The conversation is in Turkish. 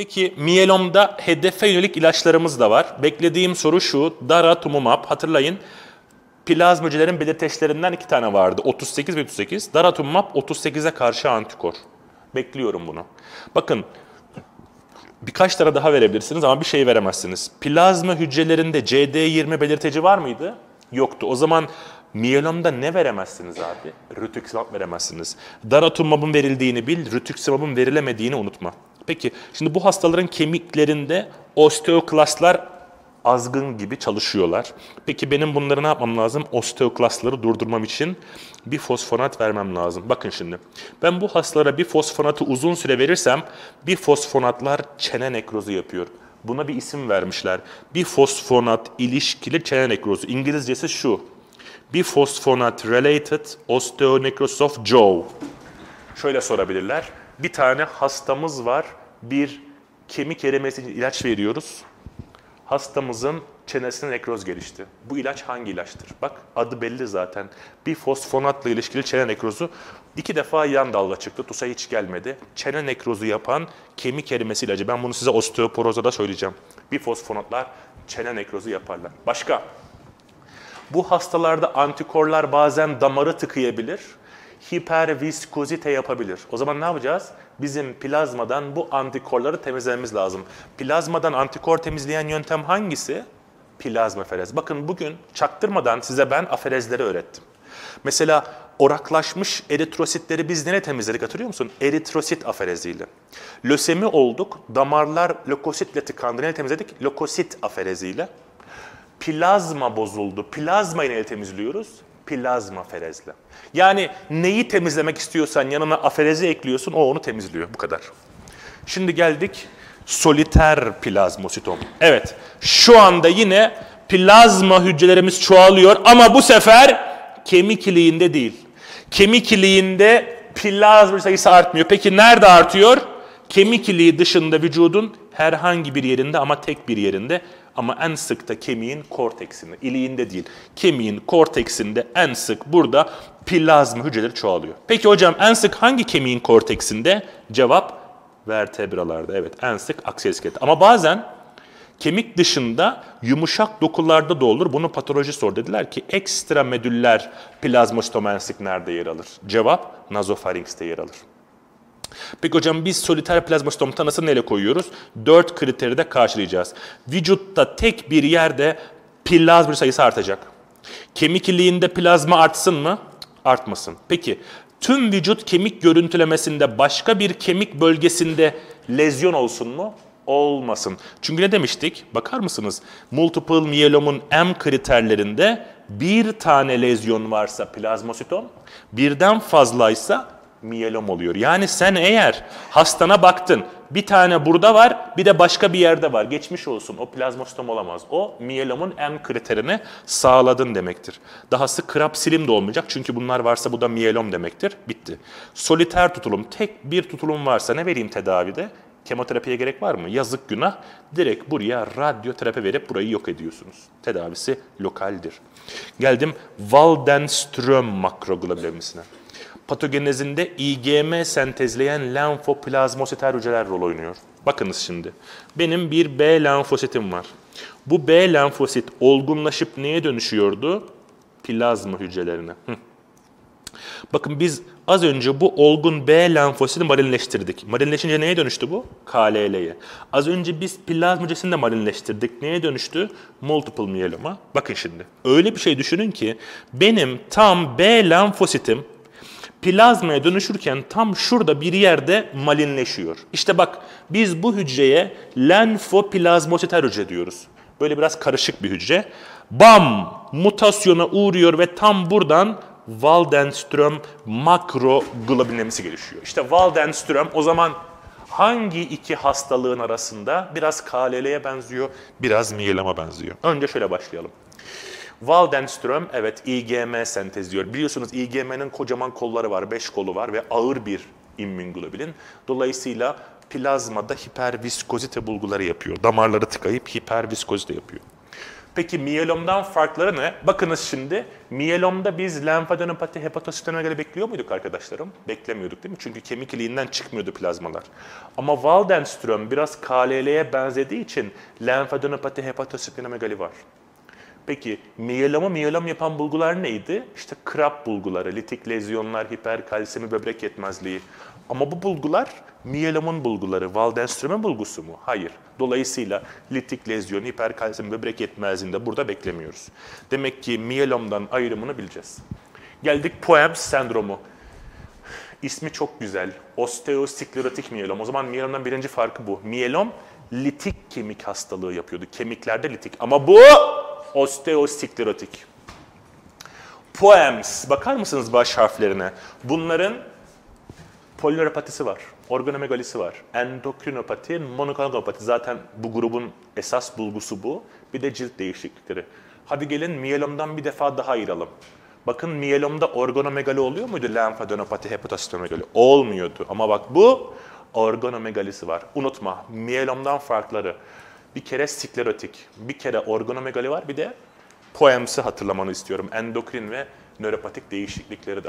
Peki miyelomda hedefe yönelik ilaçlarımız da var. Beklediğim soru şu, daratumumab hatırlayın plazma hücrelerin belirteçlerinden iki tane vardı. 38 ve 38. Daratumumab 38'e karşı antikor. Bekliyorum bunu. Bakın birkaç tane daha verebilirsiniz ama bir şey veremezsiniz. Plazma hücrelerinde CD20 belirteci var mıydı? Yoktu. O zaman miyelomda ne veremezsiniz abi? Rituximab veremezsiniz. Daratumumab'ın verildiğini bil, rituximab'ın verilemediğini unutma. Peki şimdi bu hastaların kemiklerinde osteoklastlar azgın gibi çalışıyorlar. Peki benim bunları ne yapmam lazım? Osteoklastları durdurmam için bir fosfonat vermem lazım. Bakın şimdi ben bu hastalara bir fosfonatı uzun süre verirsem bir fosfonatlar çene nekrozu yapıyor. Buna bir isim vermişler. Bir fosfonat ilişkili çene nekrozu. İngilizcesi şu. Bir fosfonat related osteonecrosis of jaw. Şöyle sorabilirler. Bir tane hastamız var. Bir kemik erimesi için ilaç veriyoruz hastamızın çenesine nekroz gelişti. Bu ilaç hangi ilaçtır? Bak adı belli zaten. Bir fosfonatla ilişkili çene nekrozu iki defa yan dalga çıktı. TUS'a hiç gelmedi. Çene nekrozu yapan kemik erimesi ilacı. Ben bunu size osteoporoza da söyleyeceğim. Bir fosfonatlar çene nekrozu yaparlar. Başka? Bu hastalarda antikorlar bazen damarı tıkayabilir hiperviskozite yapabilir. O zaman ne yapacağız? Bizim plazmadan bu antikorları temizlememiz lazım. Plazmadan antikor temizleyen yöntem hangisi? Plazma ferez. Bakın bugün çaktırmadan size ben aferezleri öğrettim. Mesela oraklaşmış eritrositleri biz nereye temizledik hatırlıyor musun? Eritrosit afereziyle. Lösemi olduk, damarlar lökositle tıkandı. Neyle temizledik? Lökosit afereziyle. Plazma bozuldu. Plazmayı neyle temizliyoruz? Plazma ferezle. Yani neyi temizlemek istiyorsan yanına aferezi ekliyorsun, o onu temizliyor. Bu kadar. Şimdi geldik soliter plazmositom. Evet, şu anda yine plazma hücrelerimiz çoğalıyor ama bu sefer kemik iliğinde değil. Kemik iliğinde plazma sayısı artmıyor. Peki nerede artıyor? Kemik dışında vücudun herhangi bir yerinde ama tek bir yerinde ama en sık da kemiğin korteksinde, iliğinde değil. Kemiğin korteksinde en sık burada plazma hücreleri çoğalıyor. Peki hocam en sık hangi kemiğin korteksinde? Cevap vertebralarda. Evet en sık aksiyel iskelet. Ama bazen kemik dışında yumuşak dokularda da olur. Bunu patoloji sor. Dediler ki ekstramedüller plazmostoma en sık nerede yer alır? Cevap nazofaringste yer alır. Peki hocam biz soliter plazmastom tanısını neyle koyuyoruz? Dört kriteri de karşılayacağız. Vücutta tek bir yerde plazma sayısı artacak. Kemik iliğinde plazma artsın mı? Artmasın. Peki tüm vücut kemik görüntülemesinde başka bir kemik bölgesinde lezyon olsun mu? Olmasın. Çünkü ne demiştik? Bakar mısınız? Multiple miyelomun M kriterlerinde bir tane lezyon varsa plazmositom, birden fazlaysa miyelom oluyor. Yani sen eğer hastana baktın, bir tane burada var, bir de başka bir yerde var. Geçmiş olsun. O plazmostom olamaz. O miyelomun M kriterini sağladın demektir. Dahası krapsilim de olmayacak. Çünkü bunlar varsa bu da miyelom demektir. Bitti. Soliter tutulum. Tek bir tutulum varsa ne vereyim tedavide? Kemoterapiye gerek var mı? Yazık günah. Direkt buraya radyoterapi verip burayı yok ediyorsunuz. Tedavisi lokaldir. Geldim Waldenström makroglobulinisine patogenezinde IgM sentezleyen lenfoplazmositer hücreler rol oynuyor. Bakınız şimdi. Benim bir B lenfositim var. Bu B lenfosit olgunlaşıp neye dönüşüyordu? Plazma hücrelerine. Hı. Bakın biz az önce bu olgun B lenfositi marinleştirdik. Marinleşince neye dönüştü bu? KLL'ye. Az önce biz plazma hücresini de marinleştirdik. Neye dönüştü? Multiple myeloma. Bakın şimdi. Öyle bir şey düşünün ki benim tam B lenfositim plazmaya dönüşürken tam şurada bir yerde malinleşiyor. İşte bak biz bu hücreye lenfoplazmositer hücre diyoruz. Böyle biraz karışık bir hücre. Bam mutasyona uğruyor ve tam buradan Waldenström makroglobulinemisi gelişiyor. İşte Waldenström o zaman hangi iki hastalığın arasında biraz KLL'ye benziyor, biraz miyeloma benziyor. Önce şöyle başlayalım. Waldenström evet IgM sentezliyor. Biliyorsunuz IgM'nin kocaman kolları var, beş kolu var ve ağır bir immünoglobulin. Dolayısıyla plazmada hiperviskozite bulguları yapıyor. Damarları tıkayıp hiperviskozite yapıyor. Peki miyelomdan farkları ne? Bakınız şimdi miyelomda biz lenfadenopati, hepatositomegali bekliyor muyduk arkadaşlarım? Beklemiyorduk değil mi? Çünkü kemik iliğinden çıkmıyordu plazmalar. Ama Waldenström biraz KLL'ye benzediği için lenfadenopati, hepatositomegali var. Peki miyelomu miyelom yapan bulgular neydi? İşte krap bulguları, litik lezyonlar, hiperkalsemi, böbrek yetmezliği. Ama bu bulgular miyelomun bulguları, Waldenström'ün bulgusu mu? Hayır. Dolayısıyla litik lezyon, hiperkalsemi, böbrek yetmezliğini de burada beklemiyoruz. Demek ki miyelomdan ayrımını bileceğiz. Geldik Poems sendromu. İsmi çok güzel. Osteosklerotik miyelom. O zaman miyelomdan birinci farkı bu. Miyelom litik kemik hastalığı yapıyordu. Kemiklerde litik. Ama bu osteosklerotik. Poems. Bakar mısınız baş harflerine? Bunların polinöropatisi var. Organomegalisi var. Endokrinopati, monokanalopati. Zaten bu grubun esas bulgusu bu. Bir de cilt değişiklikleri. Hadi gelin miyelomdan bir defa daha ayıralım. Bakın miyelomda organomegali oluyor muydu? Lenfadenopati, hepatositomegali. Olmuyordu. Ama bak bu organomegalisi var. Unutma miyelomdan farkları. Bir kere sklerotik, bir kere organomegali var, bir de poemsi hatırlamanı istiyorum. Endokrin ve nöropatik değişiklikleri de var.